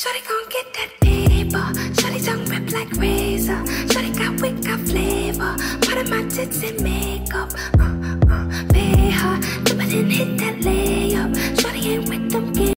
Shorty gon' get that paper. Shorty tongue rip like razor. Shorty got wicked flavor. Part of my tits and makeup.